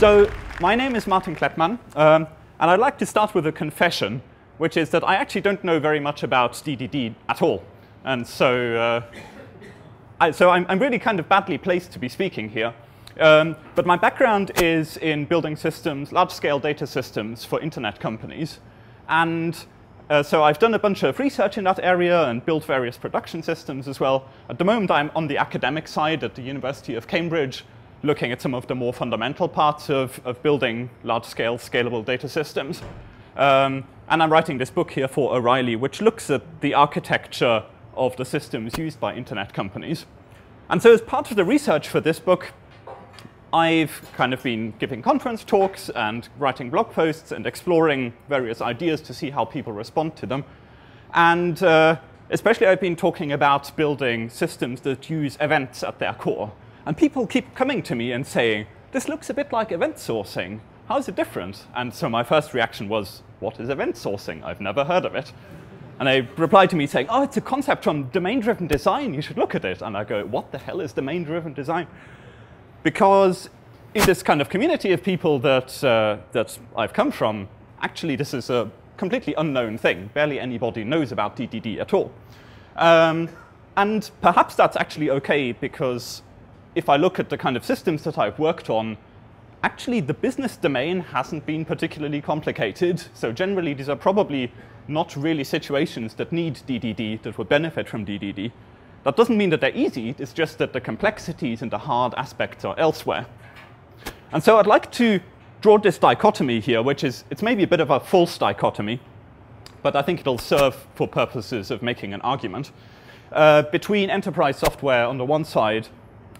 So my name is Martin Kleppmann, um, and I'd like to start with a confession, which is that I actually don't know very much about DDD at all. And so, uh, I, so I'm, I'm, really kind of badly placed to be speaking here. Um, but my background is in building systems, large-scale data systems for internet companies. And uh, so I've done a bunch of research in that area and built various production systems as well. At the moment, I'm on the academic side at the University of Cambridge, looking at some of the more fundamental parts of, of building large-scale scalable data systems. Um, and I'm writing this book here for O'Reilly, which looks at the architecture of the systems used by internet companies. And so as part of the research for this book, I've kind of been giving conference talks and writing blog posts and exploring various ideas to see how people respond to them. And uh, especially I've been talking about building systems that use events at their core. And people keep coming to me and saying, this looks a bit like event sourcing. How is it different? And so my first reaction was, what is event sourcing? I've never heard of it. And they replied to me saying, oh, it's a concept from domain-driven design. You should look at it. And I go, what the hell is domain-driven design? Because in this kind of community of people that, uh, that I've come from, actually this is a completely unknown thing. Barely anybody knows about DDD at all. Um, and perhaps that's actually OK because if I look at the kind of systems that I've worked on, actually the business domain hasn't been particularly complicated. So generally, these are probably not really situations that need DDD, that would benefit from DDD. That doesn't mean that they're easy. It's just that the complexities and the hard aspects are elsewhere. And so I'd like to draw this dichotomy here, which is it's maybe a bit of a false dichotomy, but I think it'll serve for purposes of making an argument, uh, between enterprise software on the one side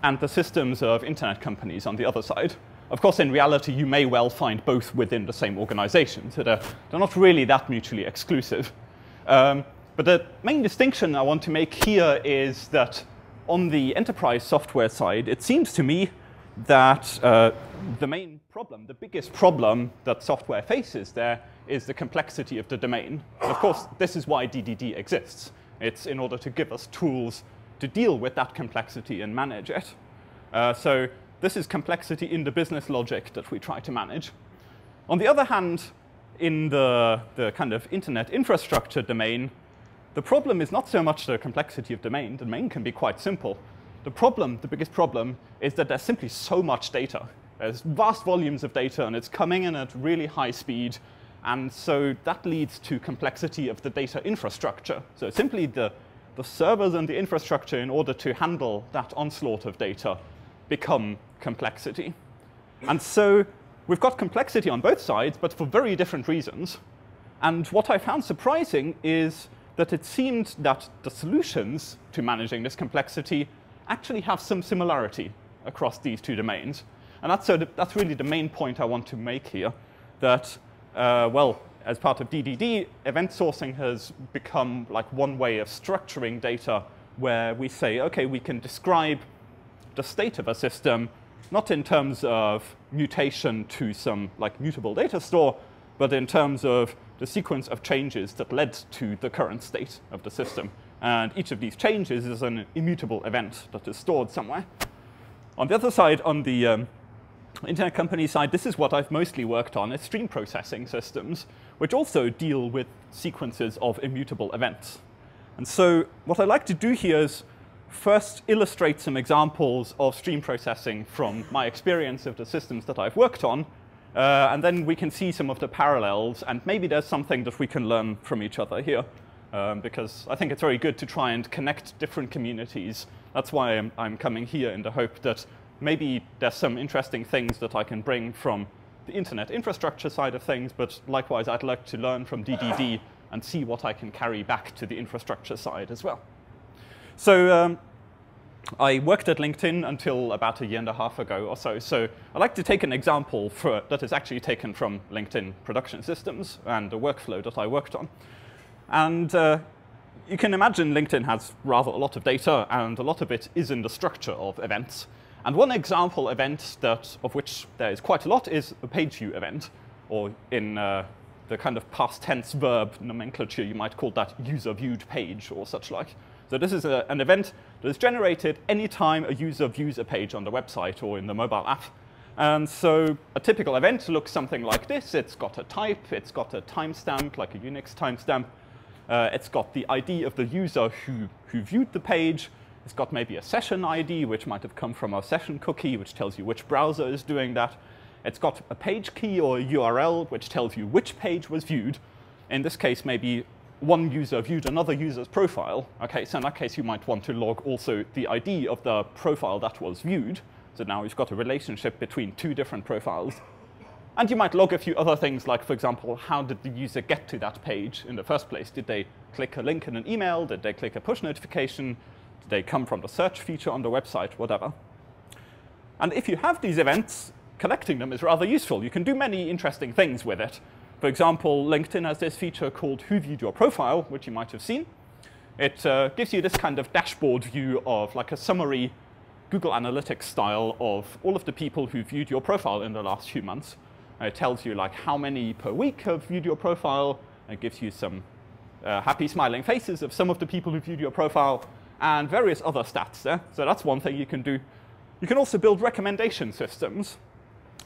and the systems of internet companies on the other side. Of course, in reality, you may well find both within the same organization, so they're, they're not really that mutually exclusive. Um, but the main distinction I want to make here is that on the enterprise software side, it seems to me that uh, the main problem, the biggest problem that software faces there is the complexity of the domain. And of course, this is why DDD exists. It's in order to give us tools to deal with that complexity and manage it. Uh, so this is complexity in the business logic that we try to manage. On the other hand, in the, the kind of internet infrastructure domain, the problem is not so much the complexity of domain. The domain can be quite simple. The problem, the biggest problem, is that there's simply so much data. There's vast volumes of data, and it's coming in at really high speed. And so that leads to complexity of the data infrastructure. So simply the the servers and the infrastructure in order to handle that onslaught of data become complexity. And so we've got complexity on both sides, but for very different reasons. And what I found surprising is that it seemed that the solutions to managing this complexity actually have some similarity across these two domains. And that's, so that's really the main point I want to make here, that, uh, well, as part of DDD, event sourcing has become like one way of structuring data where we say, OK, we can describe the state of a system not in terms of mutation to some like mutable data store, but in terms of the sequence of changes that led to the current state of the system. And each of these changes is an immutable event that is stored somewhere. On the other side, on the um, internet company side, this is what I've mostly worked on, is stream processing systems, which also deal with sequences of immutable events. And so what I'd like to do here is first illustrate some examples of stream processing from my experience of the systems that I've worked on, uh, and then we can see some of the parallels, and maybe there's something that we can learn from each other here. Um, because I think it's very good to try and connect different communities. That's why I'm, I'm coming here in the hope that maybe there's some interesting things that I can bring from the internet infrastructure side of things, but likewise, I'd like to learn from DDD and see what I can carry back to the infrastructure side as well. So um, I worked at LinkedIn until about a year and a half ago or so. So I'd like to take an example for, that is actually taken from LinkedIn production systems and the workflow that I worked on. And uh, you can imagine LinkedIn has rather a lot of data, and a lot of it is in the structure of events. And one example event that, of which there is quite a lot is a page view event, or in uh, the kind of past tense verb nomenclature, you might call that user viewed page or such like. So this is a, an event that is generated anytime a user views a page on the website or in the mobile app. And so a typical event looks something like this. It's got a type, it's got a timestamp, like a Unix timestamp. Uh, it's got the ID of the user who, who viewed the page. It's got maybe a session ID, which might have come from a session cookie, which tells you which browser is doing that. It's got a page key or a URL, which tells you which page was viewed. In this case, maybe one user viewed another user's profile. Okay, so in that case, you might want to log also the ID of the profile that was viewed. So now you've got a relationship between two different profiles. And you might log a few other things, like, for example, how did the user get to that page in the first place? Did they click a link in an email? Did they click a push notification? Did they come from the search feature on the website? Whatever. And if you have these events, collecting them is rather useful. You can do many interesting things with it. For example, LinkedIn has this feature called Who Viewed Your Profile, which you might have seen. It uh, gives you this kind of dashboard view of like a summary Google Analytics style of all of the people who viewed your profile in the last few months. it tells you like how many per week have viewed your profile. It gives you some uh, happy smiling faces of some of the people who viewed your profile and various other stats there. So that's one thing you can do. You can also build recommendation systems.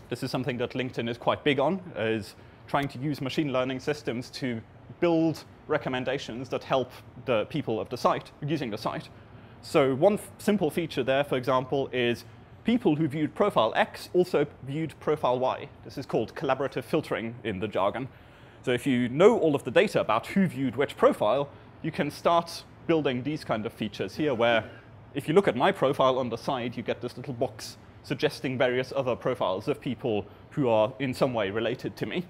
This is something that LinkedIn is quite big on, is trying to use machine learning systems to build recommendations that help the people of the site using the site. So one simple feature there, for example, is people who viewed profile X also viewed profile Y. This is called collaborative filtering in the jargon. So if you know all of the data about who viewed which profile, you can start building these kind of features here where if you look at my profile on the side, you get this little box suggesting various other profiles of people who are in some way related to me.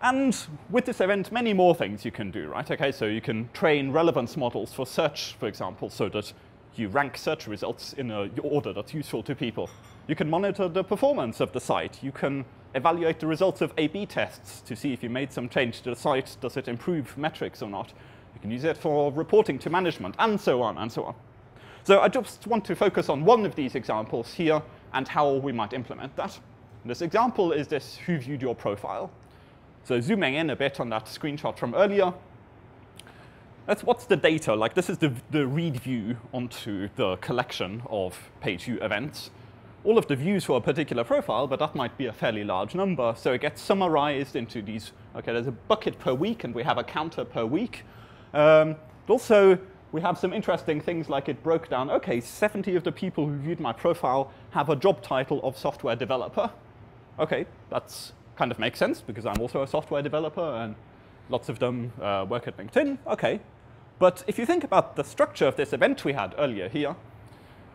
And with this event, many more things you can do, right? Okay, so you can train relevance models for search, for example, so that you rank search results in a order that's useful to people. You can monitor the performance of the site. You can evaluate the results of A-B tests to see if you made some change to the site, does it improve metrics or not. You can use it for reporting to management, and so on, and so on. So I just want to focus on one of these examples here and how we might implement that. This example is this who viewed your profile. So zooming in a bit on that screenshot from earlier, that's what's the data. Like this is the, the read view onto the collection of page view events. All of the views for a particular profile, but that might be a fairly large number. So it gets summarized into these, okay, there's a bucket per week and we have a counter per week. Um, also, we have some interesting things like it broke down, okay, 70 of the people who viewed my profile have a job title of software developer. Okay, that's kind of makes sense because I'm also a software developer and lots of them uh, work at LinkedIn. Okay. But if you think about the structure of this event we had earlier here,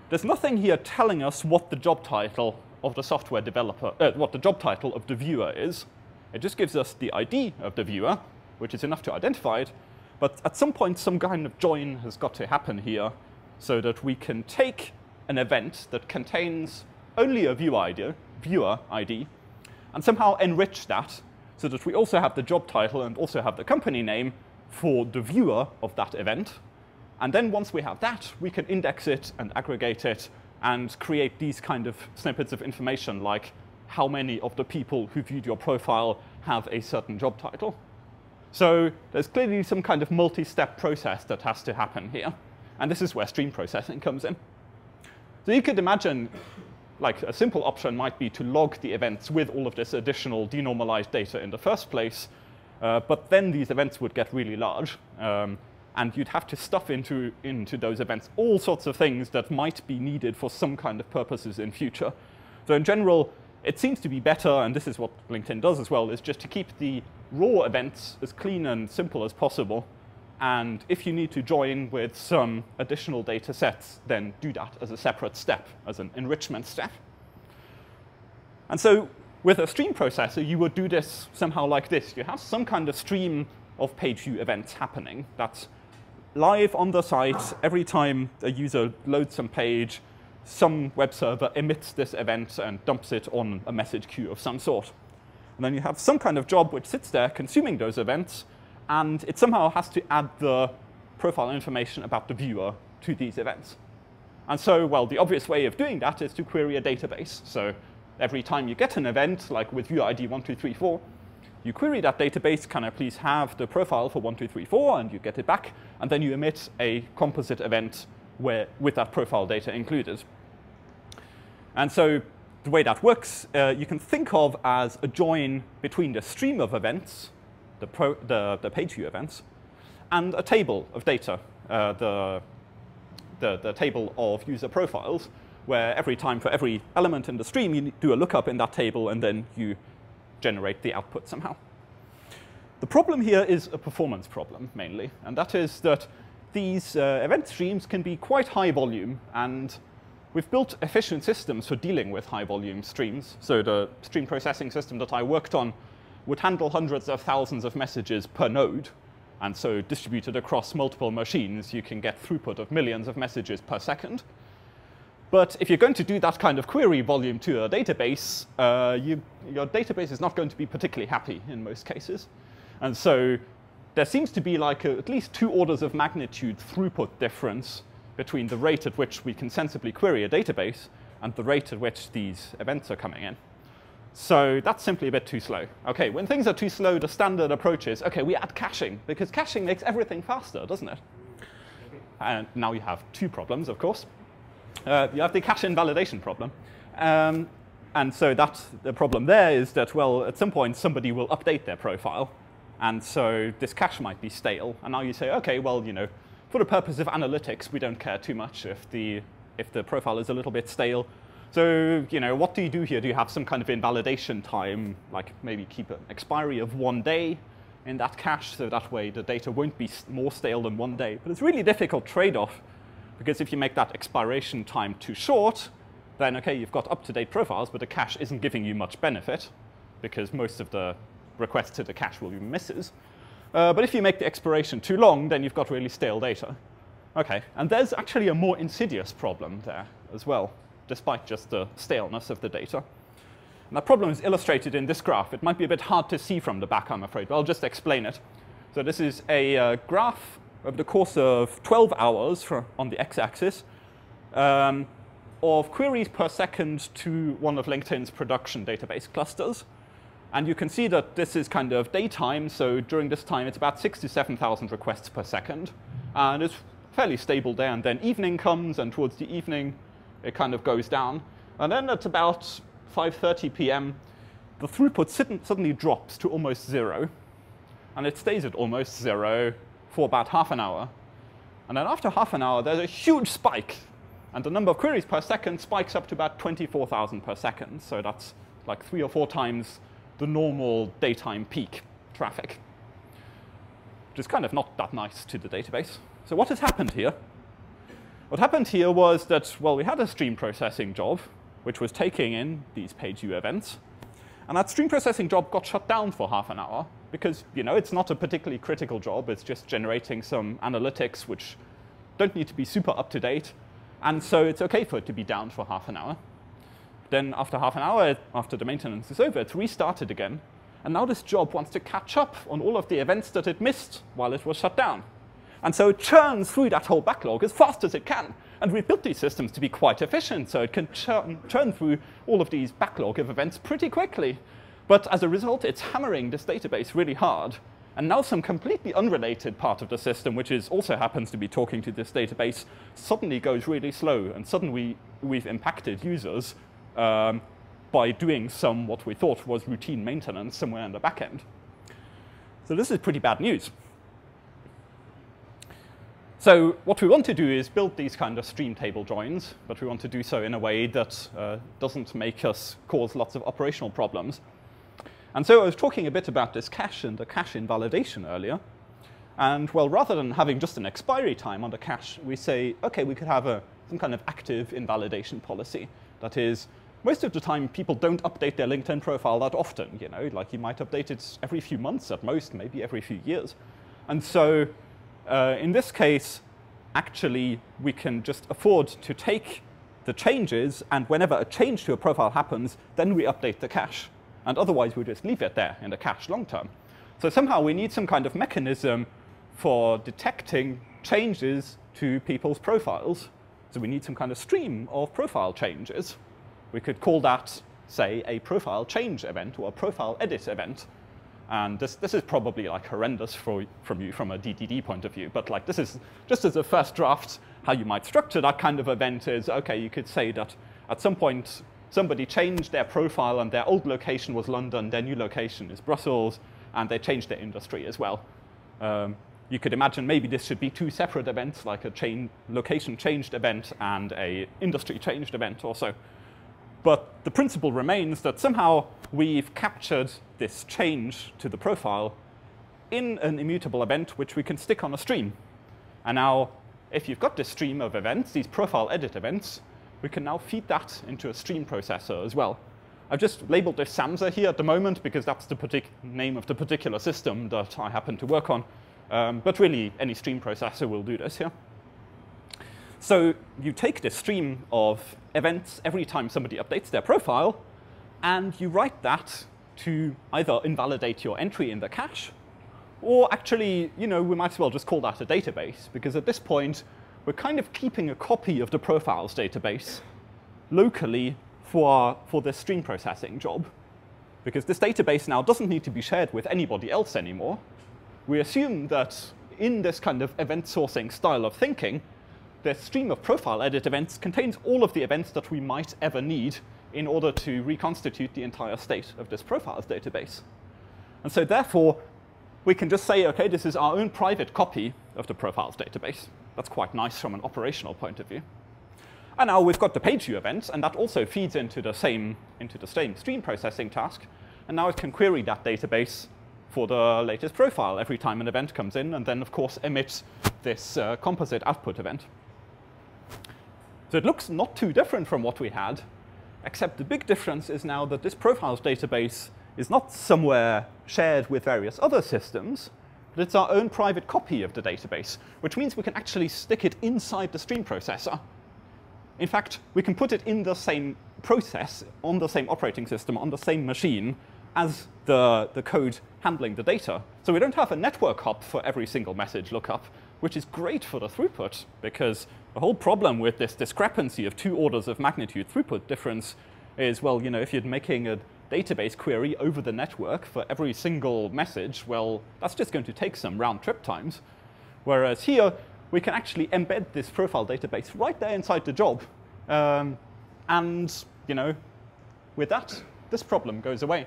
there's nothing here telling us what the job title of the software developer, uh, what the job title of the viewer is. It just gives us the ID of the viewer, which is enough to identify it. But at some point, some kind of join has got to happen here so that we can take an event that contains only a view ID, viewer ID and somehow enrich that so that we also have the job title and also have the company name for the viewer of that event. And then once we have that, we can index it and aggregate it and create these kind of snippets of information like how many of the people who viewed your profile have a certain job title. So there's clearly some kind of multi-step process that has to happen here. And this is where stream processing comes in. So you could imagine like a simple option might be to log the events with all of this additional denormalized data in the first place, uh, but then these events would get really large. Um, and you'd have to stuff into, into those events all sorts of things that might be needed for some kind of purposes in future. So in general, it seems to be better, and this is what LinkedIn does as well, is just to keep the raw events as clean and simple as possible, and if you need to join with some additional data sets, then do that as a separate step, as an enrichment step. And so with a stream processor, you would do this somehow like this. You have some kind of stream of page view events happening that's live on the site. Every time a user loads some page, some web server emits this event and dumps it on a message queue of some sort. And then you have some kind of job which sits there consuming those events and it somehow has to add the profile information about the viewer to these events. And so, well, the obvious way of doing that is to query a database. So every time you get an event, like with viewer ID 1234, you query that database, can I please have the profile for 1234, and you get it back, and then you emit a composite event where, with that profile data included. And so the way that works, uh, you can think of as a join between the stream of events, the, pro, the, the page view events, and a table of data, uh, the, the, the table of user profiles, where every time for every element in the stream, you do a lookup in that table, and then you generate the output somehow. The problem here is a performance problem, mainly, and that is that these uh, event streams can be quite high volume, and we've built efficient systems for dealing with high volume streams. So the stream processing system that I worked on would handle hundreds of thousands of messages per node, and so distributed across multiple machines, you can get throughput of millions of messages per second. But if you're going to do that kind of query volume to a database, uh, you, your database is not going to be particularly happy in most cases. And so there seems to be like a, at least two orders of magnitude throughput difference between the rate at which we can sensibly query a database and the rate at which these events are coming in. So that's simply a bit too slow. OK, when things are too slow, the standard approach is, OK, we add caching, because caching makes everything faster, doesn't it? And now you have two problems, of course. Uh, you have the cache invalidation problem. Um, and so that's the problem there is that, well, at some point, somebody will update their profile. And so this cache might be stale. And now you say, OK, well, you know, for the purpose of analytics, we don't care too much if the, if the profile is a little bit stale. So, you know, what do you do here? Do you have some kind of invalidation time, like maybe keep an expiry of one day in that cache, so that way the data won't be more stale than one day. But it's really difficult trade-off because if you make that expiration time too short, then OK, you've got up-to-date profiles, but the cache isn't giving you much benefit because most of the requests to the cache will be misses. Uh, but if you make the expiration too long, then you've got really stale data. OK, and there's actually a more insidious problem there as well, despite just the staleness of the data. And that problem is illustrated in this graph. It might be a bit hard to see from the back, I'm afraid, but I'll just explain it. So this is a uh, graph over the course of 12 hours on the x-axis um, of queries per second to one of LinkedIn's production database clusters. And you can see that this is kind of daytime, so during this time it's about 67,000 requests per second. And it's fairly stable there, and then evening comes, and towards the evening it kind of goes down. And then at about 5.30 p.m., the throughput suddenly drops to almost zero. And it stays at almost zero for about half an hour. And then after half an hour, there's a huge spike. And the number of queries per second spikes up to about 24,000 per second. So that's like three or four times the normal daytime peak traffic, which is kind of not that nice to the database. So what has happened here? What happened here was that, well, we had a stream processing job, which was taking in these page view events. And that stream processing job got shut down for half an hour because you know it's not a particularly critical job. It's just generating some analytics which don't need to be super up to date. And so it's OK for it to be down for half an hour. Then after half an hour, after the maintenance is over, it's restarted again. And now this job wants to catch up on all of the events that it missed while it was shut down. And so it churns through that whole backlog as fast as it can. And we've built these systems to be quite efficient, so it can churn, churn through all of these backlog of events pretty quickly. But as a result, it's hammering this database really hard. And now some completely unrelated part of the system, which is also happens to be talking to this database, suddenly goes really slow. And suddenly we've impacted users um, by doing some what we thought was routine maintenance somewhere in the back end. So this is pretty bad news. So what we want to do is build these kind of stream table joins, but we want to do so in a way that uh, doesn't make us cause lots of operational problems. And so I was talking a bit about this cache and the cache invalidation earlier. And well, rather than having just an expiry time on the cache, we say, OK, we could have a, some kind of active invalidation policy. That is, most of the time, people don't update their LinkedIn profile that often. You know, like you might update it every few months at most, maybe every few years. And so uh, in this case, actually, we can just afford to take the changes, and whenever a change to a profile happens, then we update the cache and otherwise we just leave it there in the cache long term. So somehow we need some kind of mechanism for detecting changes to people's profiles. So we need some kind of stream of profile changes. We could call that, say, a profile change event or a profile edit event. And this, this is probably like horrendous for, from you from a DDD point of view. But like this is just as a first draft, how you might structure that kind of event is, OK, you could say that at some point somebody changed their profile and their old location was London, their new location is Brussels, and they changed their industry as well. Um, you could imagine maybe this should be two separate events, like a chain location changed event and a industry changed event also. But the principle remains that somehow we've captured this change to the profile in an immutable event which we can stick on a stream. And now, if you've got this stream of events, these profile edit events, we can now feed that into a stream processor as well. I've just labeled this Samza here at the moment because that's the name of the particular system that I happen to work on. Um, but really, any stream processor will do this here. So you take this stream of events every time somebody updates their profile, and you write that to either invalidate your entry in the cache, or actually, you know, we might as well just call that a database, because at this point, we're kind of keeping a copy of the profiles database locally for, for this stream processing job. Because this database now doesn't need to be shared with anybody else anymore. We assume that in this kind of event sourcing style of thinking, the stream of profile edit events contains all of the events that we might ever need in order to reconstitute the entire state of this profiles database. And so therefore, we can just say, OK, this is our own private copy of the profiles database. That's quite nice from an operational point of view. And now we've got the page view event, and that also feeds into the same into the same stream processing task. And now it can query that database for the latest profile every time an event comes in, and then of course emits this uh, composite output event. So it looks not too different from what we had, except the big difference is now that this profiles database is not somewhere shared with various other systems, but it's our own private copy of the database, which means we can actually stick it inside the stream processor. In fact, we can put it in the same process, on the same operating system, on the same machine as the, the code handling the data. So we don't have a network hop for every single message lookup, which is great for the throughput, because the whole problem with this discrepancy of two orders of magnitude throughput difference is, well, you know, if you're making a database query over the network for every single message, well, that's just going to take some round trip times. Whereas here, we can actually embed this profile database right there inside the job. Um, and, you know, with that, this problem goes away.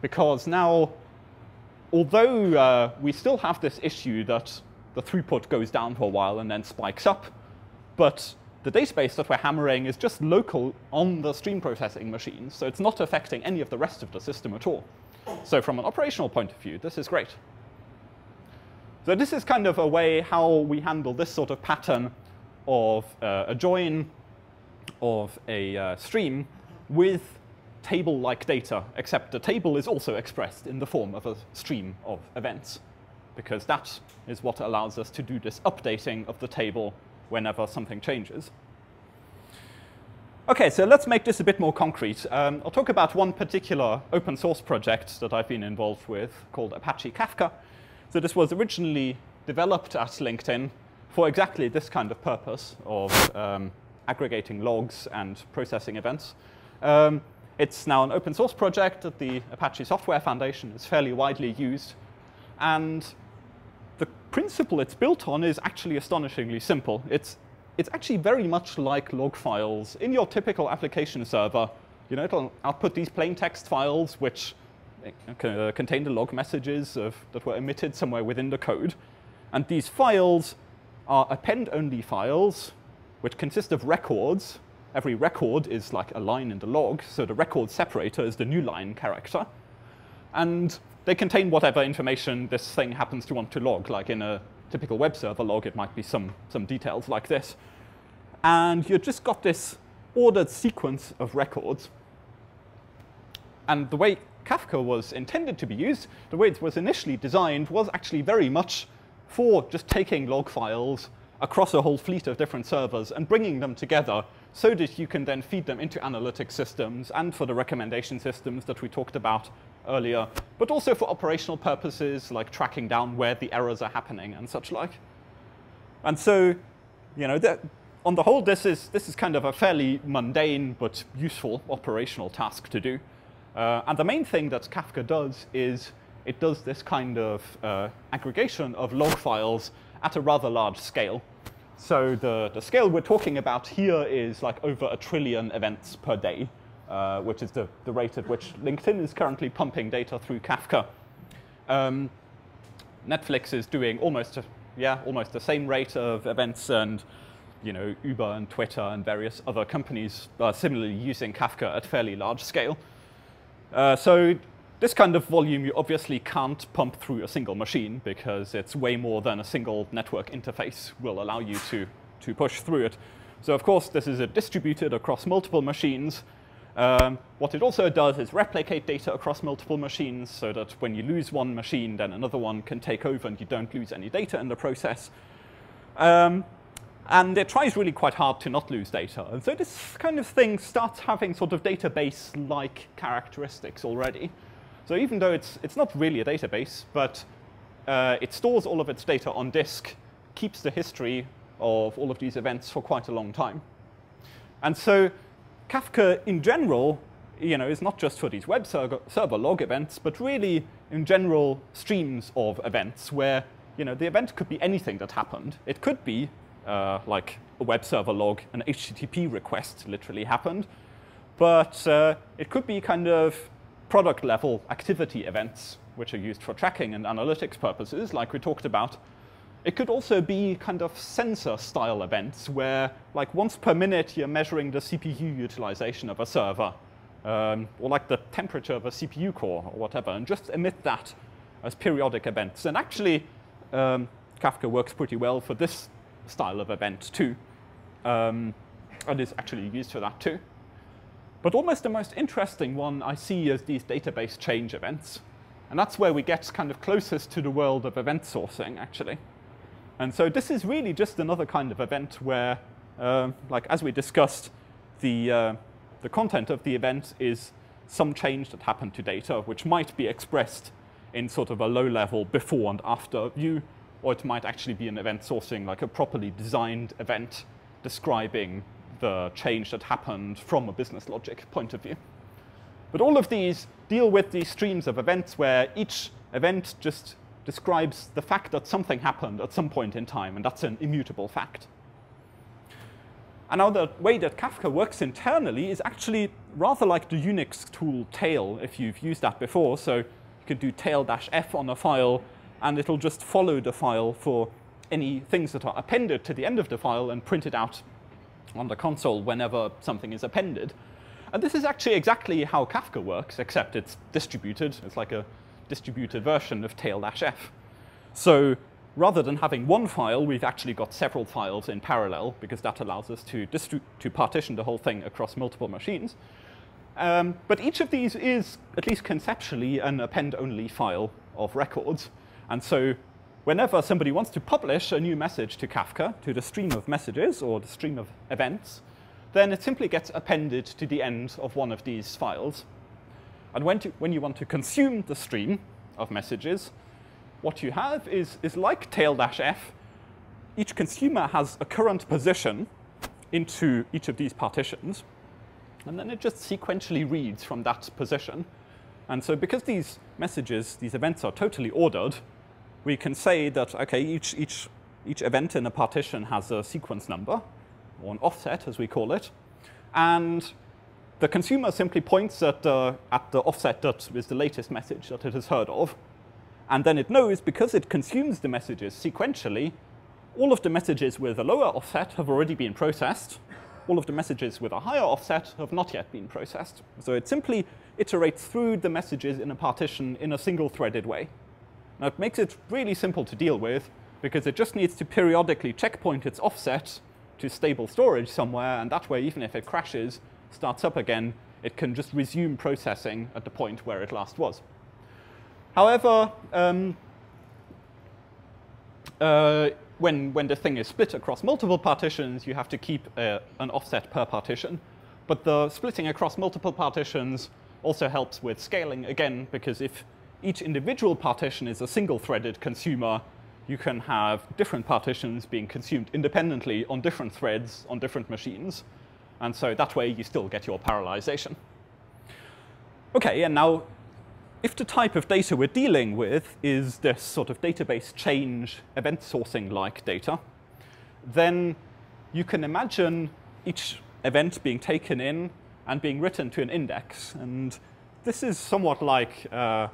Because now, although uh, we still have this issue that the throughput goes down for a while and then spikes up, but the database that we're hammering is just local on the stream processing machines, so it's not affecting any of the rest of the system at all. So from an operational point of view, this is great. So this is kind of a way how we handle this sort of pattern of uh, a join of a uh, stream with table-like data, except the table is also expressed in the form of a stream of events, because that is what allows us to do this updating of the table whenever something changes. OK, so let's make this a bit more concrete. Um, I'll talk about one particular open source project that I've been involved with called Apache Kafka. So this was originally developed at LinkedIn for exactly this kind of purpose of um, aggregating logs and processing events. Um, it's now an open source project that the Apache Software Foundation is fairly widely used. And principle it's built on is actually astonishingly simple. It's, it's actually very much like log files. In your typical application server, you know, it'll output these plain text files which uh, contain the log messages of, that were emitted somewhere within the code. And these files are append-only files which consist of records. Every record is like a line in the log, so the record separator is the new line character. And they contain whatever information this thing happens to want to log. Like in a typical web server log, it might be some, some details like this. And you've just got this ordered sequence of records. And the way Kafka was intended to be used, the way it was initially designed, was actually very much for just taking log files across a whole fleet of different servers and bringing them together so that you can then feed them into analytic systems and for the recommendation systems that we talked about earlier, but also for operational purposes like tracking down where the errors are happening and such like. And so, you know, on the whole, this is, this is kind of a fairly mundane but useful operational task to do. Uh, and the main thing that Kafka does is it does this kind of uh, aggregation of log files at a rather large scale. So the, the scale we're talking about here is like over a trillion events per day, uh, which is the, the rate at which LinkedIn is currently pumping data through Kafka. Um, Netflix is doing almost, a, yeah, almost the same rate of events, and you know, Uber and Twitter and various other companies are similarly using Kafka at fairly large scale. Uh, so this kind of volume you obviously can't pump through a single machine because it's way more than a single network interface will allow you to, to push through it. So of course, this is distributed across multiple machines. Um, what it also does is replicate data across multiple machines so that when you lose one machine, then another one can take over and you don't lose any data in the process. Um, and it tries really quite hard to not lose data. And so this kind of thing starts having sort of database-like characteristics already. So even though it's, it's not really a database, but uh, it stores all of its data on disk, keeps the history of all of these events for quite a long time. And so Kafka in general you know, is not just for these web server, server log events, but really in general streams of events where you know, the event could be anything that happened. It could be uh, like a web server log, an HTTP request literally happened, but uh, it could be kind of product level activity events, which are used for tracking and analytics purposes, like we talked about. It could also be kind of sensor style events where, like, once per minute, you're measuring the CPU utilization of a server, um, or like the temperature of a CPU core or whatever, and just emit that as periodic events. And actually, um, Kafka works pretty well for this style of event too, um, and is actually used for that too. But almost the most interesting one I see is these database change events. And that's where we get kind of closest to the world of event sourcing, actually. And so this is really just another kind of event where, uh, like as we discussed, the, uh, the content of the event is some change that happened to data, which might be expressed in sort of a low-level before and after view, or it might actually be an event sourcing, like a properly designed event describing the change that happened from a business logic point of view. But all of these deal with these streams of events where each event just describes the fact that something happened at some point in time, and that's an immutable fact. And now the way that Kafka works internally is actually rather like the Unix tool tail, if you've used that before. So you can do tail-f on a file, and it'll just follow the file for any things that are appended to the end of the file and print it out on the console whenever something is appended. And this is actually exactly how Kafka works, except it's distributed. It's like a distributed version of tail-f. So rather than having one file, we've actually got several files in parallel, because that allows us to, to partition the whole thing across multiple machines. Um, but each of these is, at least conceptually, an append-only file of records. And so whenever somebody wants to publish a new message to Kafka, to the stream of messages or the stream of events, then it simply gets appended to the end of one of these files. And when, to, when you want to consume the stream of messages, what you have is, is like tail-f. Each consumer has a current position into each of these partitions, and then it just sequentially reads from that position. And so because these messages, these events are totally ordered, we can say that, OK, each, each, each event in a partition has a sequence number, or an offset, as we call it. And the consumer simply points at, uh, at the offset that is the latest message that it has heard of. And then it knows, because it consumes the messages sequentially, all of the messages with a lower offset have already been processed. All of the messages with a higher offset have not yet been processed. So it simply iterates through the messages in a partition in a single-threaded way. Now, it makes it really simple to deal with because it just needs to periodically checkpoint its offset to stable storage somewhere, and that way, even if it crashes, starts up again, it can just resume processing at the point where it last was. However, um, uh, when, when the thing is split across multiple partitions, you have to keep uh, an offset per partition. But the splitting across multiple partitions also helps with scaling, again, because if each individual partition is a single-threaded consumer, you can have different partitions being consumed independently on different threads on different machines. And so that way you still get your parallelization. OK, and now if the type of data we're dealing with is this sort of database change event sourcing like data, then you can imagine each event being taken in and being written to an index. And this is somewhat like uh,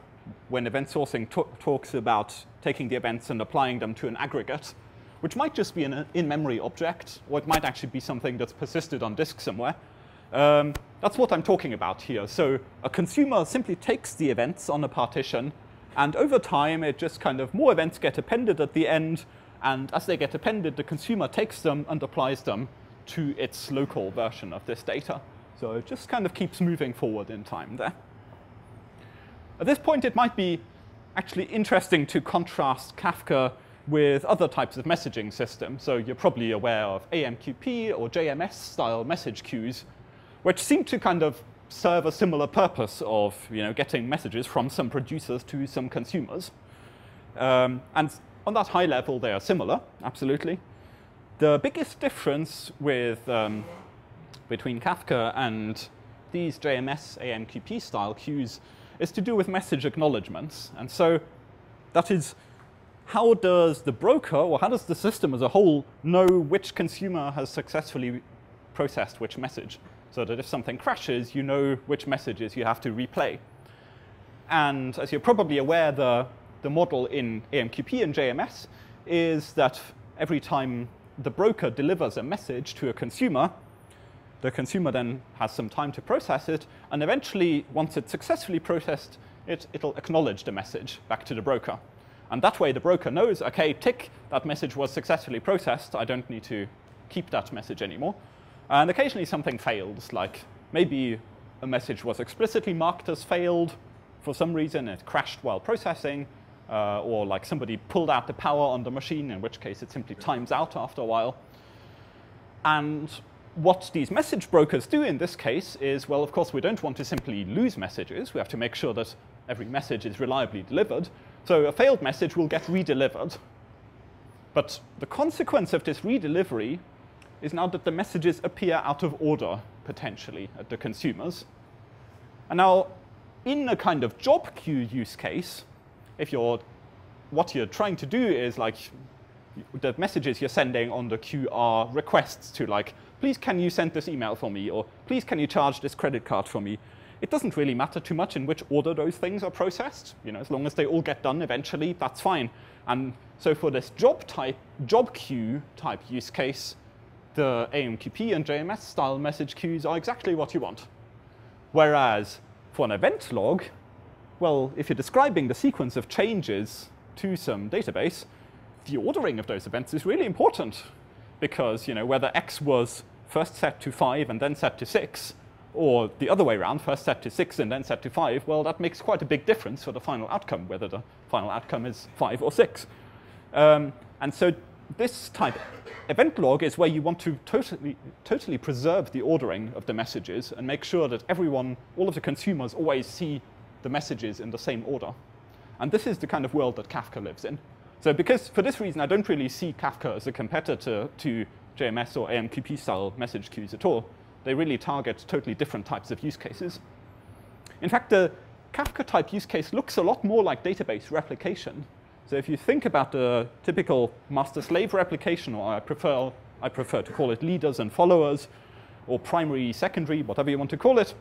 when event sourcing talks about taking the events and applying them to an aggregate, which might just be an in-memory object, or it might actually be something that's persisted on disk somewhere. Um, that's what I'm talking about here. So a consumer simply takes the events on a partition, and over time, it just kind of more events get appended at the end, and as they get appended, the consumer takes them and applies them to its local version of this data. So it just kind of keeps moving forward in time there. At this point, it might be actually interesting to contrast Kafka with other types of messaging systems. So you're probably aware of AMQP or JMS style message queues, which seem to kind of serve a similar purpose of you know, getting messages from some producers to some consumers. Um, and on that high level, they are similar, absolutely. The biggest difference with, um, between Kafka and these JMS AMQP style queues is to do with message acknowledgements. And so that is how does the broker or how does the system as a whole know which consumer has successfully processed which message? So that if something crashes, you know which messages you have to replay. And as you're probably aware, the, the model in AMQP and JMS is that every time the broker delivers a message to a consumer, the consumer then has some time to process it, and eventually, once it's successfully processed, it, it'll acknowledge the message back to the broker. And that way, the broker knows, OK, tick, that message was successfully processed. I don't need to keep that message anymore. And occasionally, something fails, like maybe a message was explicitly marked as failed for some reason, it crashed while processing, uh, or like somebody pulled out the power on the machine, in which case it simply times out after a while. And what these message brokers do in this case is, well, of course, we don't want to simply lose messages. We have to make sure that every message is reliably delivered. So a failed message will get redelivered. But the consequence of this redelivery is now that the messages appear out of order, potentially, at the consumers. And now, in a kind of job queue use case, if you're, what you're trying to do is like, the messages you're sending on the queue are requests to like, please can you send this email for me, or please can you charge this credit card for me. It doesn't really matter too much in which order those things are processed. You know, as long as they all get done eventually, that's fine. And so for this job type, job queue type use case, the AMQP and JMS style message queues are exactly what you want. Whereas for an event log, well, if you're describing the sequence of changes to some database, the ordering of those events is really important because you know, whether x was first set to 5 and then set to 6, or the other way around, first set to 6 and then set to 5, well, that makes quite a big difference for the final outcome, whether the final outcome is 5 or 6. Um, and so this type event log is where you want to totally, totally preserve the ordering of the messages and make sure that everyone, all of the consumers always see the messages in the same order. And this is the kind of world that Kafka lives in. So because for this reason, I don't really see Kafka as a competitor to JMS or AMQP style message queues at all. They really target totally different types of use cases. In fact, the Kafka type use case looks a lot more like database replication. So if you think about the typical master-slave replication, or I prefer, I prefer to call it leaders and followers, or primary, secondary, whatever you want to call it,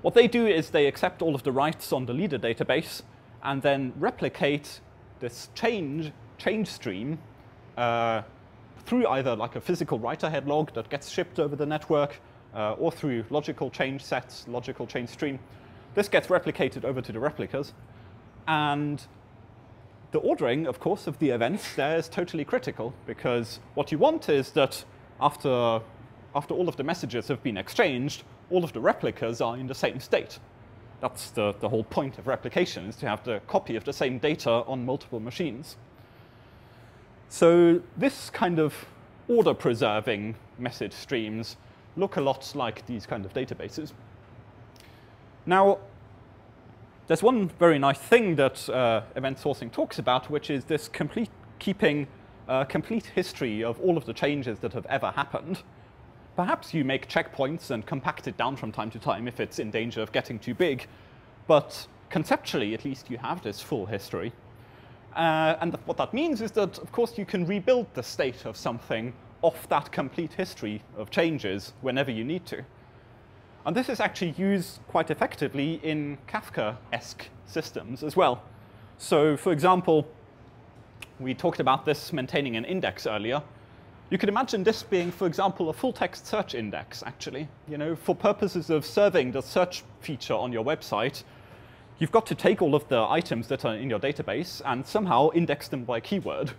what they do is they accept all of the writes on the leader database and then replicate this change, change stream uh, through either like a physical write-ahead log that gets shipped over the network uh, or through logical change sets, logical change stream. This gets replicated over to the replicas. And the ordering, of course, of the events there is totally critical because what you want is that after, after all of the messages have been exchanged, all of the replicas are in the same state. That's the, the whole point of replication, is to have the copy of the same data on multiple machines. So this kind of order-preserving message streams look a lot like these kind of databases. Now, there's one very nice thing that uh, event sourcing talks about, which is this complete keeping a complete history of all of the changes that have ever happened. Perhaps you make checkpoints and compact it down from time to time if it's in danger of getting too big, but conceptually, at least, you have this full history. Uh, and what that means is that, of course, you can rebuild the state of something off that complete history of changes whenever you need to. And this is actually used quite effectively in Kafka-esque systems as well. So, for example, we talked about this maintaining an index earlier. You could imagine this being, for example, a full-text search index, actually. You know, for purposes of serving the search feature on your website, you've got to take all of the items that are in your database and somehow index them by keyword.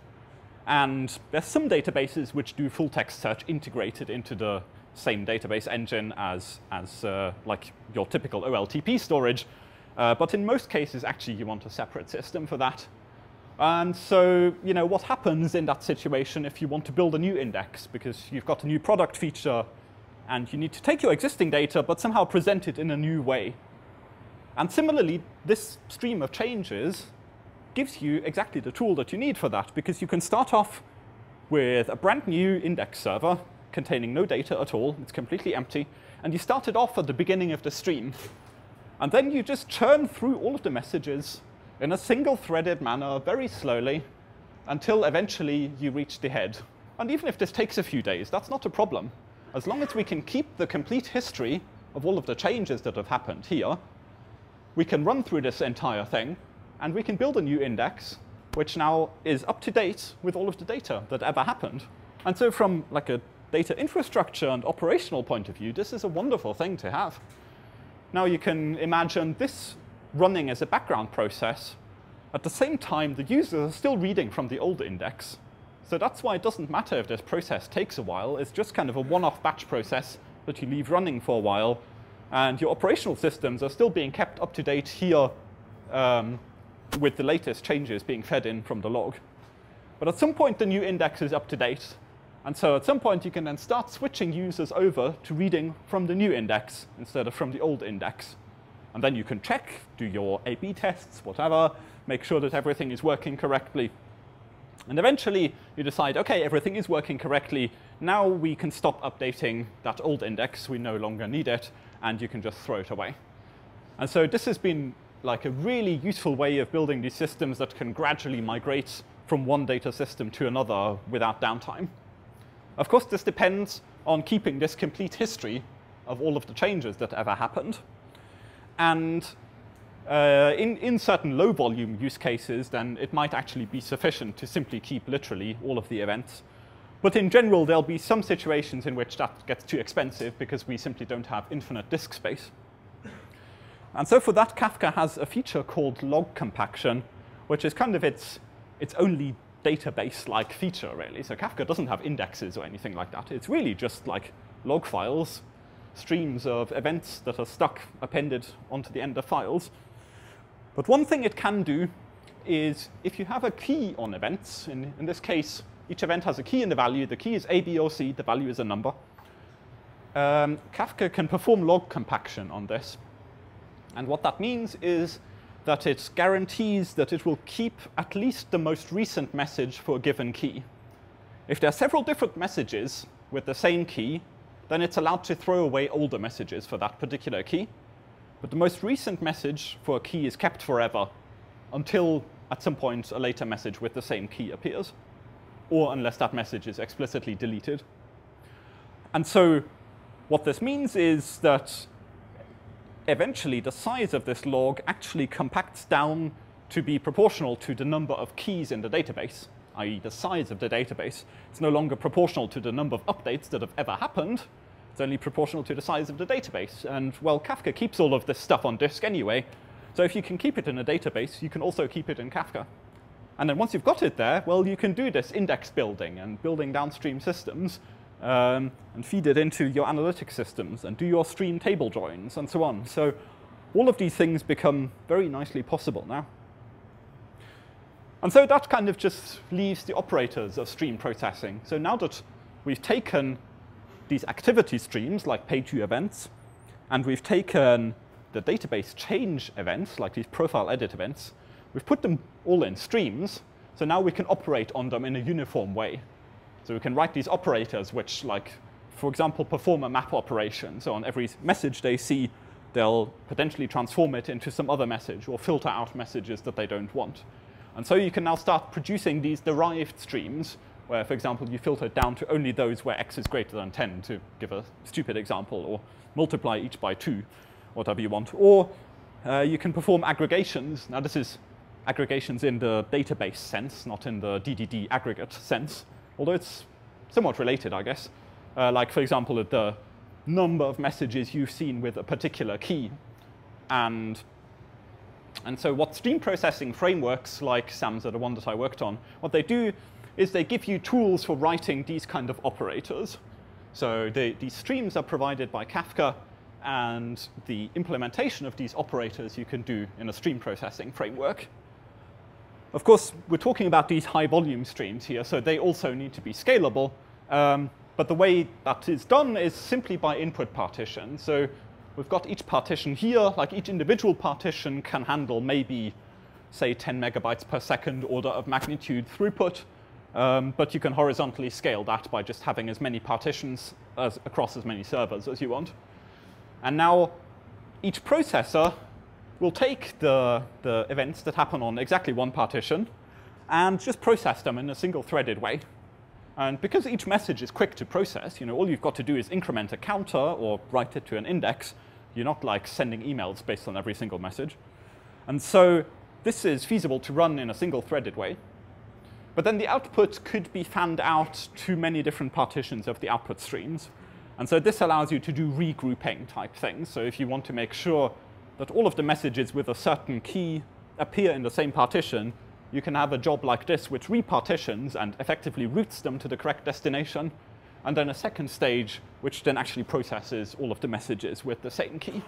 And there's some databases which do full text search integrated into the same database engine as, as uh, like your typical OLTP storage. Uh, but in most cases, actually, you want a separate system for that. And so, you know, what happens in that situation if you want to build a new index because you've got a new product feature and you need to take your existing data but somehow present it in a new way. And similarly, this stream of changes gives you exactly the tool that you need for that because you can start off with a brand new index server containing no data at all. It's completely empty. And you start it off at the beginning of the stream. And then you just churn through all of the messages in a single threaded manner very slowly until eventually you reach the head. And even if this takes a few days, that's not a problem. As long as we can keep the complete history of all of the changes that have happened here, we can run through this entire thing, and we can build a new index, which now is up to date with all of the data that ever happened. And so from like a data infrastructure and operational point of view, this is a wonderful thing to have. Now you can imagine this running as a background process. At the same time, the users are still reading from the old index. So that's why it doesn't matter if this process takes a while. It's just kind of a one-off batch process that you leave running for a while and your operational systems are still being kept up to date here um, with the latest changes being fed in from the log. But at some point, the new index is up to date. And so at some point, you can then start switching users over to reading from the new index instead of from the old index. And then you can check, do your A-B tests, whatever, make sure that everything is working correctly. And eventually, you decide, OK, everything is working correctly. Now we can stop updating that old index. We no longer need it and you can just throw it away. And so this has been like a really useful way of building these systems that can gradually migrate from one data system to another without downtime. Of course, this depends on keeping this complete history of all of the changes that ever happened. And uh, in, in certain low volume use cases, then it might actually be sufficient to simply keep literally all of the events but in general, there'll be some situations in which that gets too expensive because we simply don't have infinite disk space. And so for that, Kafka has a feature called log compaction, which is kind of its, its only database-like feature, really. So Kafka doesn't have indexes or anything like that. It's really just like log files, streams of events that are stuck, appended onto the end of files. But one thing it can do is if you have a key on events, in, in this case, each event has a key and a value. The key is A, B, or C. The value is a number. Um, Kafka can perform log compaction on this. And what that means is that it guarantees that it will keep at least the most recent message for a given key. If there are several different messages with the same key, then it's allowed to throw away older messages for that particular key. But the most recent message for a key is kept forever until at some point a later message with the same key appears or unless that message is explicitly deleted. And so what this means is that eventually the size of this log actually compacts down to be proportional to the number of keys in the database, i.e. the size of the database. It's no longer proportional to the number of updates that have ever happened. It's only proportional to the size of the database. And, well, Kafka keeps all of this stuff on disk anyway. So if you can keep it in a database, you can also keep it in Kafka. And then once you've got it there, well, you can do this index building and building downstream systems um, and feed it into your analytic systems and do your stream table joins and so on. So all of these things become very nicely possible now. And so that kind of just leaves the operators of stream processing. So now that we've taken these activity streams, like page view events, and we've taken the database change events, like these profile edit events, We've put them all in streams, so now we can operate on them in a uniform way. So we can write these operators which, like, for example, perform a map operation. So on every message they see, they'll potentially transform it into some other message or filter out messages that they don't want. And so you can now start producing these derived streams where, for example, you filter down to only those where x is greater than 10, to give a stupid example, or multiply each by 2, whatever you want. Or uh, you can perform aggregations. Now, this is aggregations in the database sense, not in the DDD aggregate sense, although it's somewhat related, I guess. Uh, like, for example, the number of messages you've seen with a particular key. And, and so what stream processing frameworks like Samza, the one that I worked on, what they do is they give you tools for writing these kind of operators. So they, these streams are provided by Kafka, and the implementation of these operators you can do in a stream processing framework. Of course, we're talking about these high volume streams here, so they also need to be scalable. Um, but the way that is done is simply by input partition. So we've got each partition here, like each individual partition can handle maybe, say, 10 megabytes per second order of magnitude throughput. Um, but you can horizontally scale that by just having as many partitions as, across as many servers as you want. And now each processor will take the, the events that happen on exactly one partition and just process them in a single threaded way. And because each message is quick to process, you know, all you've got to do is increment a counter or write it to an index. You're not like sending emails based on every single message. And so this is feasible to run in a single threaded way. But then the output could be fanned out to many different partitions of the output streams. And so this allows you to do regrouping type things. So if you want to make sure that all of the messages with a certain key appear in the same partition, you can have a job like this which repartitions and effectively routes them to the correct destination, and then a second stage which then actually processes all of the messages with the same key.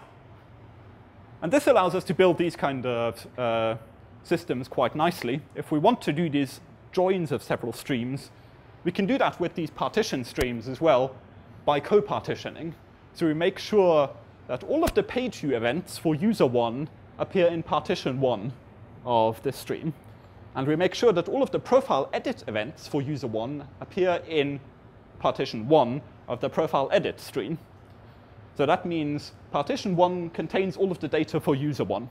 And this allows us to build these kind of uh, systems quite nicely. If we want to do these joins of several streams, we can do that with these partition streams as well by co-partitioning. So we make sure that all of the page view events for user one appear in partition one of this stream. And we make sure that all of the profile edit events for user one appear in partition one of the profile edit stream. So that means partition one contains all of the data for user one.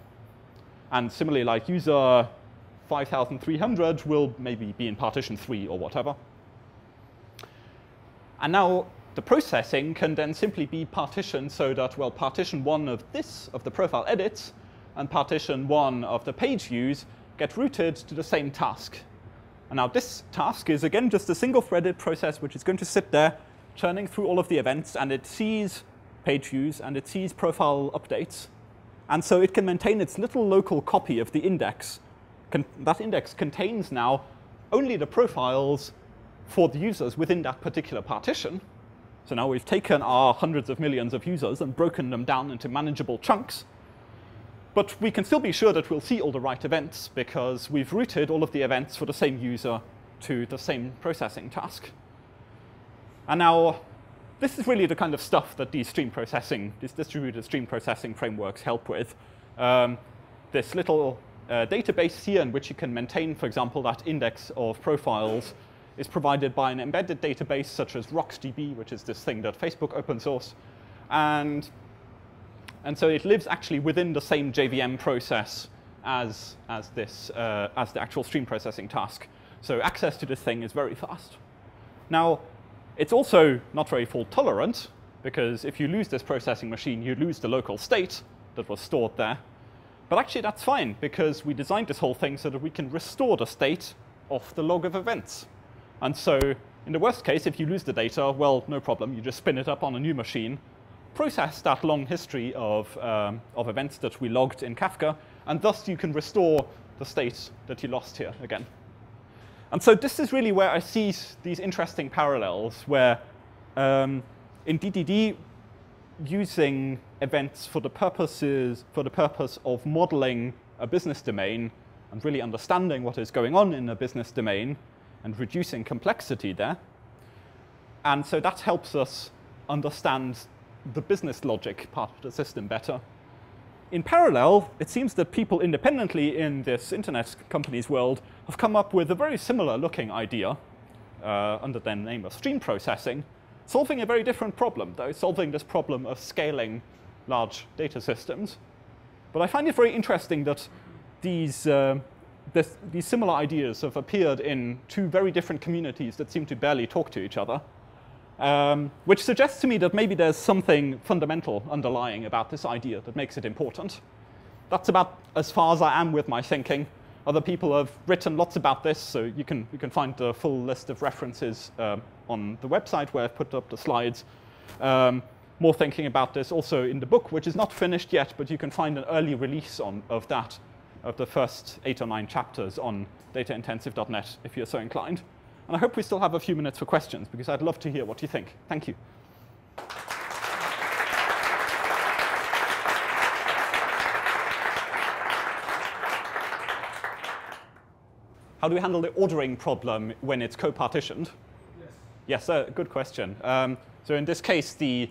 And similarly, like user 5300 will maybe be in partition 3 or whatever. And now the processing can then simply be partitioned so that, well, partition 1 of this, of the profile edits, and partition 1 of the page views get routed to the same task. And now this task is, again, just a single-threaded process which is going to sit there churning through all of the events, and it sees page views, and it sees profile updates. And so it can maintain its little local copy of the index that index contains now only the profiles for the users within that particular partition. So now we've taken our hundreds of millions of users and broken them down into manageable chunks. But we can still be sure that we'll see all the right events because we've routed all of the events for the same user to the same processing task. And now, this is really the kind of stuff that these stream processing, these distributed stream processing frameworks help with. Um, this little uh, database here in which you can maintain, for example, that index of profiles is provided by an embedded database such as RocksDB, which is this thing that Facebook open source. And, and so it lives actually within the same JVM process as, as, this, uh, as the actual stream processing task. So access to this thing is very fast. Now, it's also not very fault tolerant, because if you lose this processing machine, you lose the local state that was stored there. But actually, that's fine, because we designed this whole thing so that we can restore the state of the log of events. And so in the worst case, if you lose the data, well, no problem. You just spin it up on a new machine, process that long history of, um, of events that we logged in Kafka, and thus you can restore the state that you lost here again. And so this is really where I see these interesting parallels, where um, in DDD, using events for the purposes for the purpose of modeling a business domain and really understanding what is going on in a business domain and reducing complexity there. And so that helps us understand the business logic part of the system better. In parallel, it seems that people independently in this internet company's world have come up with a very similar looking idea uh, under the name of stream processing, solving a very different problem, though, solving this problem of scaling large data systems. But I find it very interesting that these, uh, this, these similar ideas have appeared in two very different communities that seem to barely talk to each other, um, which suggests to me that maybe there's something fundamental underlying about this idea that makes it important. That's about as far as I am with my thinking. Other people have written lots about this, so you can, you can find the full list of references um, on the website where I've put up the slides. Um, more thinking about this also in the book, which is not finished yet, but you can find an early release on, of that, of the first eight or nine chapters on dataintensive.net if you're so inclined. And I hope we still have a few minutes for questions, because I'd love to hear what you think. Thank you. How do we handle the ordering problem when it's co-partitioned? Yes. Yes, uh, good question. Um, so in this case, the,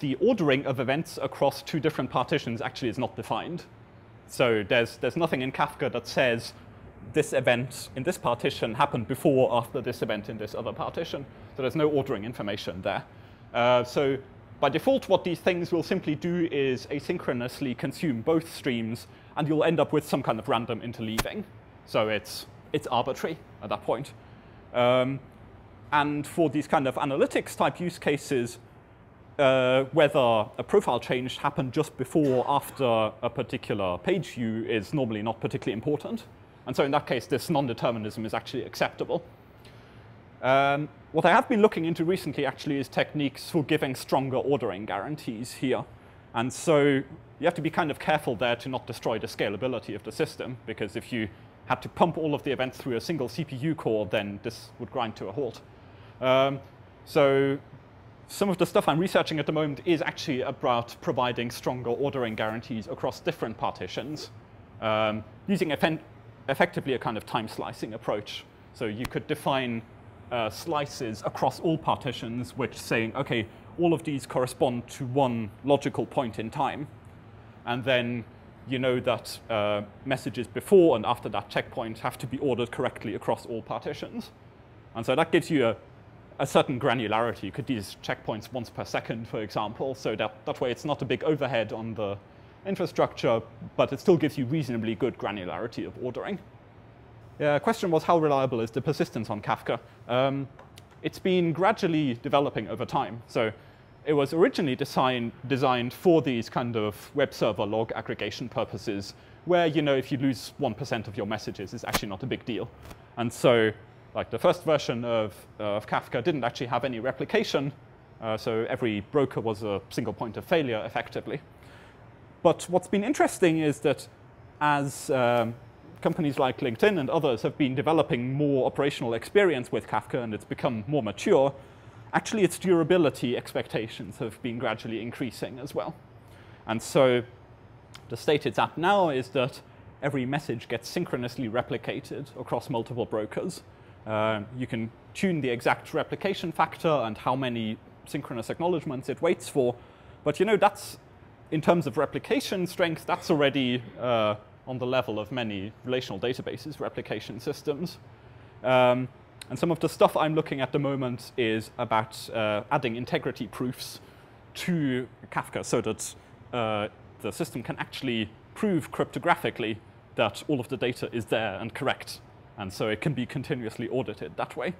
the ordering of events across two different partitions actually is not defined. So there's, there's nothing in Kafka that says this event in this partition happened before or after this event in this other partition. So there's no ordering information there. Uh, so by default, what these things will simply do is asynchronously consume both streams, and you'll end up with some kind of random interleaving. So it's, it's arbitrary at that point. Um, and for these kind of analytics type use cases, uh, whether a profile change happened just before or after a particular page view is normally not particularly important. And so in that case, this non-determinism is actually acceptable. Um, what I have been looking into recently actually is techniques for giving stronger ordering guarantees here. And so you have to be kind of careful there to not destroy the scalability of the system, because if you had to pump all of the events through a single CPU core, then this would grind to a halt. Um, so some of the stuff I'm researching at the moment is actually about providing stronger ordering guarantees across different partitions, um, using effectively a kind of time slicing approach. So you could define uh, slices across all partitions, which saying, okay, all of these correspond to one logical point in time. And then you know that uh, messages before and after that checkpoint have to be ordered correctly across all partitions. And so that gives you a, a certain granularity. You could do these checkpoints once per second, for example, so that, that way it's not a big overhead on the infrastructure, but it still gives you reasonably good granularity of ordering. The question was how reliable is the persistence on Kafka? Um, it's been gradually developing over time. So it was originally design, designed for these kind of web server log aggregation purposes, where you know if you lose 1% of your messages, it's actually not a big deal. And so like the first version of, uh, of Kafka didn't actually have any replication, uh, so every broker was a single point of failure effectively. But what's been interesting is that as um, companies like LinkedIn and others have been developing more operational experience with Kafka and it's become more mature, actually its durability expectations have been gradually increasing as well. And so the state it's at now is that every message gets synchronously replicated across multiple brokers. Uh, you can tune the exact replication factor and how many synchronous acknowledgements it waits for. But you know, that's, in terms of replication strength, that's already uh, on the level of many relational databases replication systems. Um, and some of the stuff I'm looking at the moment is about uh, adding integrity proofs to Kafka so that uh, the system can actually prove cryptographically that all of the data is there and correct. And so it can be continuously audited that way.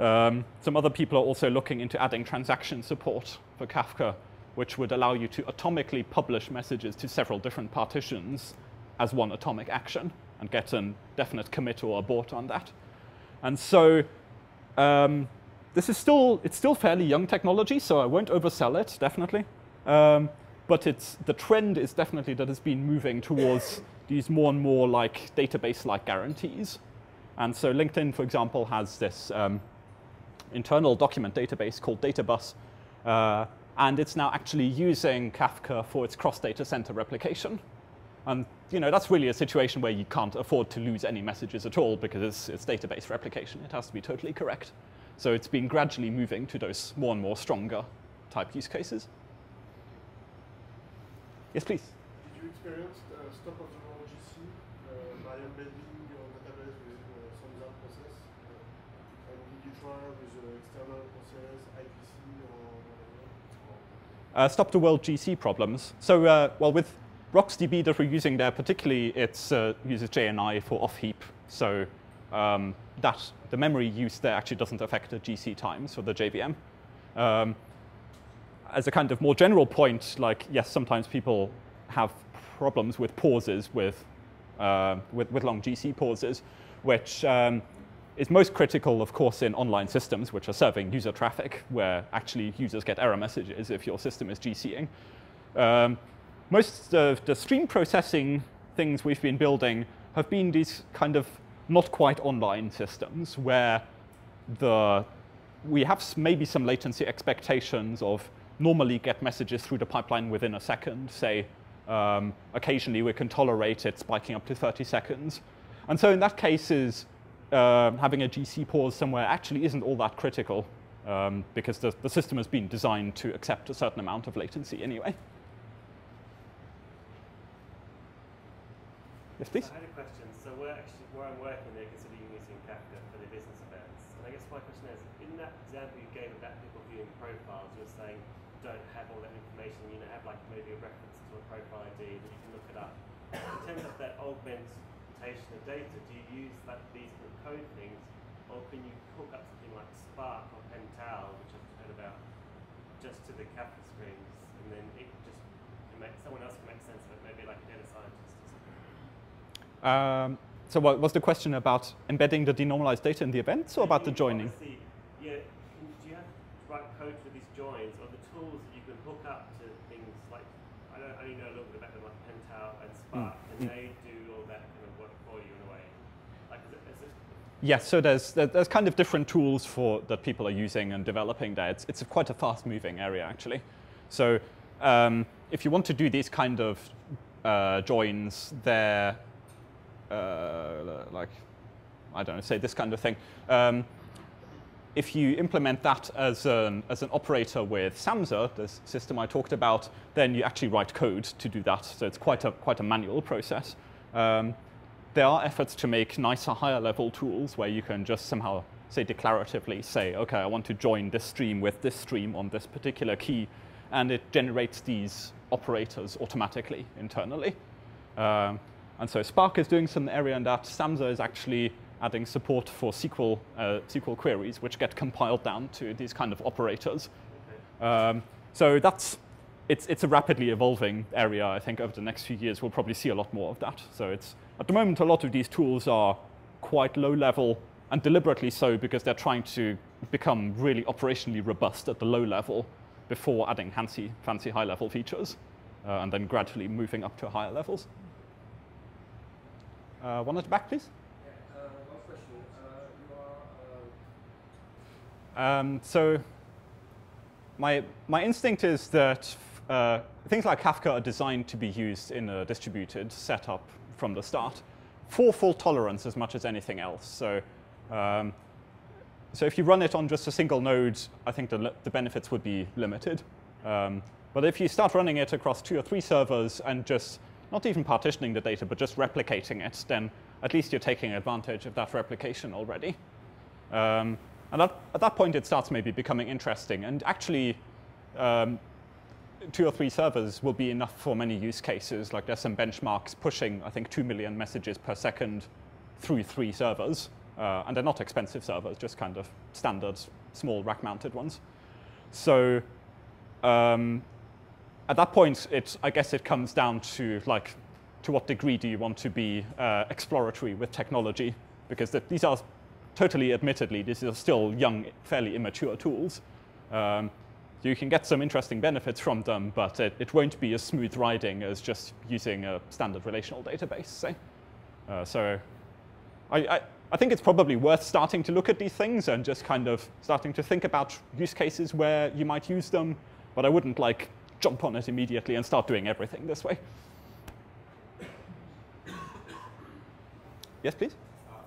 Um, some other people are also looking into adding transaction support for Kafka, which would allow you to atomically publish messages to several different partitions as one atomic action and get a definite commit or abort on that. And so um, this is still, it's still fairly young technology, so I won't oversell it, definitely. Um, but it's, the trend is definitely that it's been moving towards these more and more like database-like guarantees. And so LinkedIn, for example, has this um, internal document database called Databus, uh, and it's now actually using Kafka for its cross-data center replication. And you know, that's really a situation where you can't afford to lose any messages at all because it's, it's database replication. It has to be totally correct. So it's been gradually moving to those more and more stronger type use cases. Yes, please. Did you experience the stop of the world GC uh, by embedding your database with uh, some other process? Uh, and did you try with external IPC, or uh, stop the world GC problems. So, uh, well, with RocksDB that we're using there, particularly, it uh, uses JNI for off-heap. So um, that the memory use there actually doesn't affect the GC times for the JVM. Um, as a kind of more general point, like yes, sometimes people have problems with pauses with uh, with, with, long GC pauses, which um, is most critical, of course, in online systems, which are serving user traffic, where actually users get error messages if your system is GCing. Um, most of the stream processing things we've been building have been these kind of not quite online systems where the we have maybe some latency expectations of normally get messages through the pipeline within a second. Say, um, occasionally we can tolerate it spiking up to 30 seconds. And so in that case, is, uh, having a GC pause somewhere actually isn't all that critical um, because the, the system has been designed to accept a certain amount of latency anyway. Yes, please. I had a question. So where actually where I'm working, they're considering using Kafka for the business events. And I guess my question is, in that example you gave about people viewing profiles, you're saying don't have all that information, you know, have like maybe a reference to a profile ID that you can look it up. In terms of that augmentation of data, do you use these code things, or can you hook up something like Spark or Pental, which I've heard about, just to the Kafka screens, and then it just can make someone else can make sense of it, maybe like a data scientist or something. Um, so what was the question about embedding the denormalized data in the events or about the joining? Yeah, do you have to write code for these joins or the tools that you can hook up to things like, I, don't, I only know a little bit about them like Pental and Spark, mm. and mm. they do all that kind of work for you in a way? Like, is it, is it Yes, so there's, there's kind of different tools for that people are using and developing there. It's, it's quite a fast-moving area, actually. So um, if you want to do these kind of uh, joins, they're uh, like, I don't know, say this kind of thing. Um, if you implement that as an, as an operator with Samza, the system I talked about, then you actually write code to do that. So it's quite a, quite a manual process. Um, there are efforts to make nicer, higher level tools where you can just somehow say declaratively say, OK, I want to join this stream with this stream on this particular key. And it generates these operators automatically internally. Um, and so Spark is doing some area in that. Samza is actually adding support for SQL, uh, SQL queries, which get compiled down to these kind of operators. Um, so that's, it's, it's a rapidly evolving area. I think over the next few years, we'll probably see a lot more of that. So it's, at the moment, a lot of these tools are quite low level and deliberately so because they're trying to become really operationally robust at the low level before adding fancy, fancy high level features uh, and then gradually moving up to higher levels. Uh, one at the back, please. Yeah, uh, one question. Uh, are, um, so my, my instinct is that uh, things like Kafka are designed to be used in a distributed setup from the start for fault tolerance as much as anything else. So, um, so if you run it on just a single node, I think the, the benefits would be limited. Um, but if you start running it across two or three servers and just not even partitioning the data, but just replicating it, then at least you're taking advantage of that replication already. Um, and at, at, that point, it starts maybe becoming interesting. And actually, um, two or three servers will be enough for many use cases. Like there's some benchmarks pushing, I think, 2 million messages per second through three servers. Uh, and they're not expensive servers, just kind of standard, small rack-mounted ones. So um, at that point, it, I guess it comes down to like, to what degree do you want to be uh, exploratory with technology? Because the, these are totally admittedly, these are still young, fairly immature tools. Um, you can get some interesting benefits from them, but it, it, won't be as smooth riding as just using a standard relational database, say. Uh, so I, I, I think it's probably worth starting to look at these things and just kind of starting to think about use cases where you might use them, but I wouldn't like jump on it immediately and start doing everything this way. Yes, please? Uh,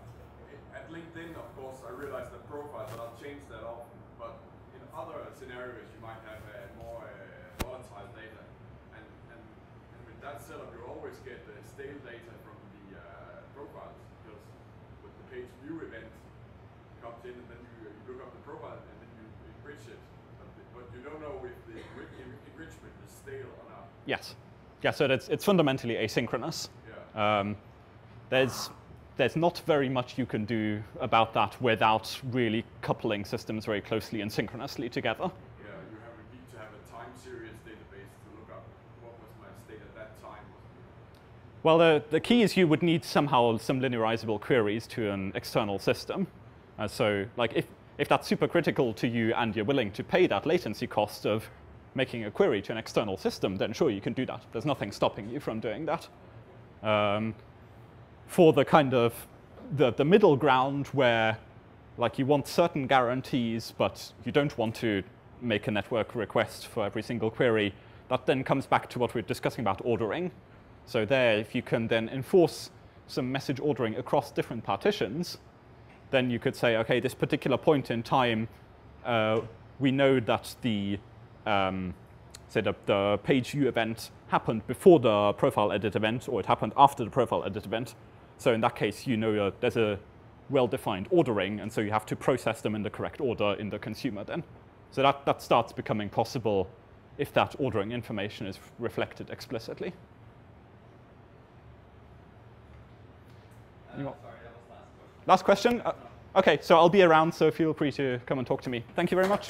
at LinkedIn, of course, I realize the profile, but I'll change that often. But in other scenarios, you might have uh, more uh, volatile data. And, and, and with that setup, you always get the stale data from the uh, profiles because with the page view event comes in and then you, you look up the profile and then you enrich it. But, but you don't know if the enrichment is stale or not. Yes. Yeah, so it's, it's fundamentally asynchronous. Yeah. Um, there's, there's not very much you can do about that without really coupling systems very closely and synchronously together. Yeah, you have need to have a time series database to look up what was my state at that time. Well, the, the key is you would need somehow some linearizable queries to an external system. Uh, so like if, if that's super critical to you and you're willing to pay that latency cost of making a query to an external system, then sure, you can do that. There's nothing stopping you from doing that. Um, for the kind of the, the middle ground where like you want certain guarantees, but you don't want to make a network request for every single query, that then comes back to what we we're discussing about ordering. So there, if you can then enforce some message ordering across different partitions, then you could say, okay, this particular point in time, uh, we know that the um, say the, the page view event happened before the profile edit event, or it happened after the profile edit event. So in that case, you know uh, there's a well-defined ordering, and so you have to process them in the correct order in the consumer then. So that, that starts becoming possible if that ordering information is reflected explicitly. Uh, sorry, last question. Last question? Uh, okay, so I'll be around, so feel free to come and talk to me. Thank you very much.